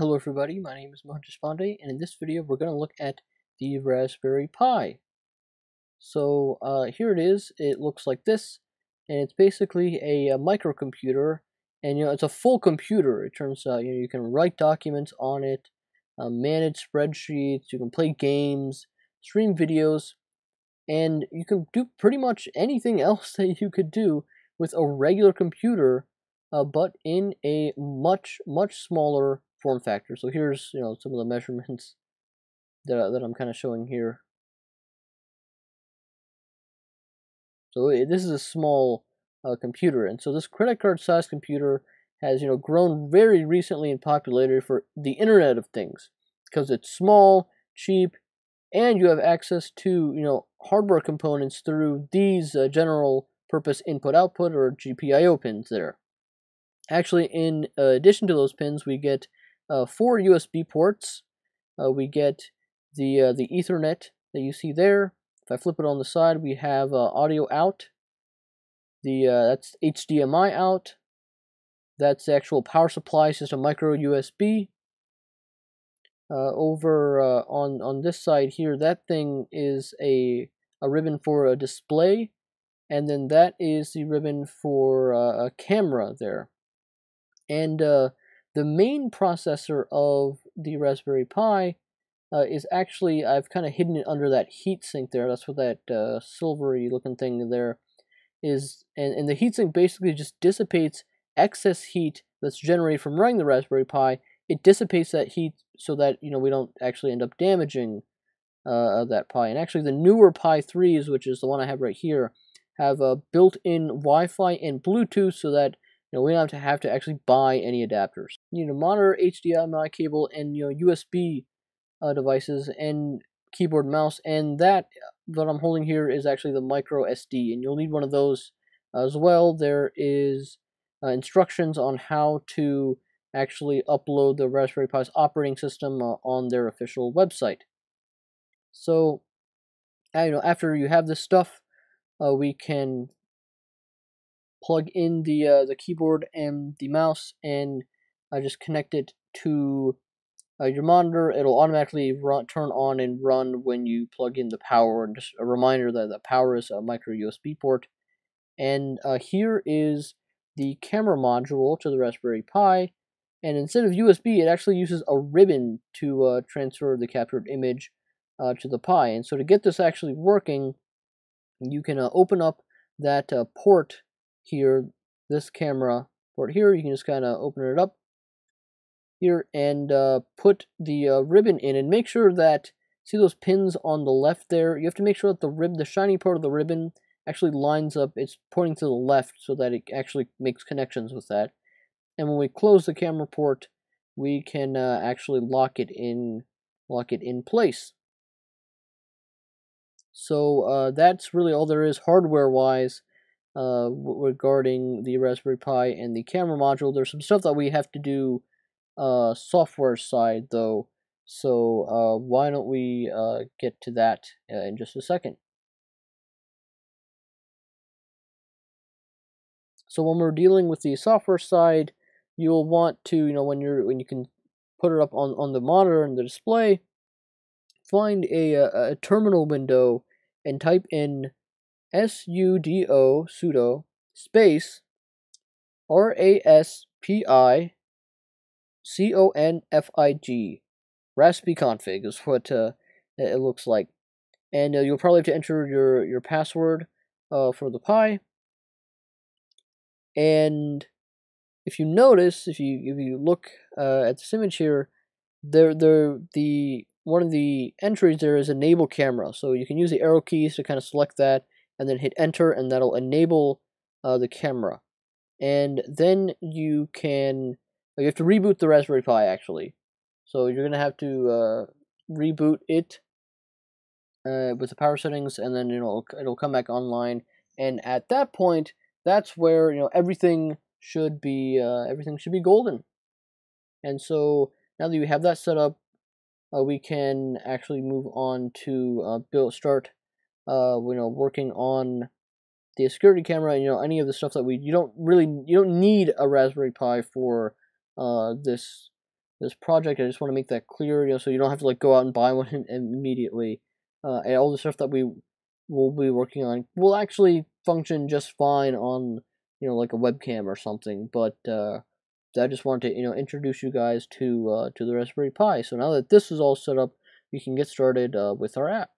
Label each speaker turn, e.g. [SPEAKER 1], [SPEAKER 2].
[SPEAKER 1] Hello everybody, my name is Mohan and in this video we're going to look at the Raspberry Pi. So uh, here it is, it looks like this, and it's basically a, a, microcomputer, and you know it's a full computer. It turns out you know you can write documents on it, uh, manage spreadsheets, you can play games, stream videos, and you can do pretty much anything else that you could do with a regular computer, uh, but in a much much smaller form factor. So here's you know some of the measurements that that I'm kind of showing here. So it, this is a small uh, computer, and so this credit card size computer has you know grown very recently in popularity for the Internet of Things because it's small, cheap, and you have access to you know hardware components through these uh, general purpose input output or GPIO pins there. Actually, in uh, addition to those pins, we get uh, four USB ports. Uh, we get the uh, the Ethernet that you see there. If I flip it on the side, we have uh, audio out. The uh, that's HDMI out. That's the actual power supply system micro USB. Uh, over on on this side here, that thing is a a ribbon for a display, and then that is the ribbon for a camera there. And the main processor of the Raspberry Pi uh, is actually, I've kind of hidden it under that heatsink there. That's what that uh, silvery looking thing there is. And, and the heatsink basically just dissipates excess heat that's generated from running the Raspberry Pi. It dissipates that heat so that, you know, we don't actually end up damaging uh, that Pi. And actually the newer Pi 3s, which is the one I have right here, have a built-in Wi-Fi and Bluetooth so that you know, we don't have to have to actually buy any adapters. You know, monitor, HDMI cable, and you know USB uh, devices and keyboard and mouse. And that that I'm holding here is actually the micro SD, and you'll need one of those as well. There is uh, instructions on how to actually upload the Raspberry Pi's operating system uh, on their official website. So, uh, you know, after you have this stuff, uh, we can plug in the uh, the keyboard and the mouse and I just connect it to uh, your monitor. It'll automatically run, turn on and run when you plug in the power. And just a reminder that the power is a micro USB port. And uh, here is the camera module to the Raspberry Pi. And instead of USB, it actually uses a ribbon to uh, transfer the captured image uh, to the Pi. And so to get this actually working, you can uh, open up that uh, port here, this camera port here, you can just kind of open it up here and uh, put the uh, ribbon in and make sure that, see those pins on the left there? You have to make sure that the rib, the shiny part of the ribbon actually lines up, it's pointing to the left so that it actually makes connections with that. And when we close the camera port, we can uh, actually lock it in, lock it in place. So uh, that's really all there is hardware-wise uh, regarding the Raspberry Pi and the camera module. There's some stuff that we have to do uh, software side though, so uh, why don't we uh, get to that uh, in just a second. So when we're dealing with the software side, you'll want to, you know, when you're when you can put it up on on the monitor and the display, find a, a, a terminal window and type in sudo sudo space r a s p i c o n f i g. Raspiconfig is what uh, it looks like, and uh, you'll probably have to enter your your password uh, for the Pi. And if you notice, if you if you look uh, at this image here, there there the one of the entries there is enable camera, so you can use the arrow keys to kind of select that and then hit enter and that'll enable uh, the camera. And then you can, you have to reboot the Raspberry Pi actually. So you're going to have to uh, reboot it uh, with the power settings and then you know, it'll come back online. And at that point, that's where, you know, everything should be, uh, everything should be golden. And so now that you have that set up, uh, we can actually move on to uh, build, start uh, you know, working on the security camera, you know, any of the stuff that we, you don't really, you don't need a Raspberry Pi for uh, this this project. I just want to make that clear, you know, so you don't have to like go out and buy one immediately. Uh, and all the stuff that we will be working on will actually function just fine on you know like a webcam or something. But uh, I just wanted to you know introduce you guys to uh, to the Raspberry Pi. So now that this is all set up, we can get started uh, with our app.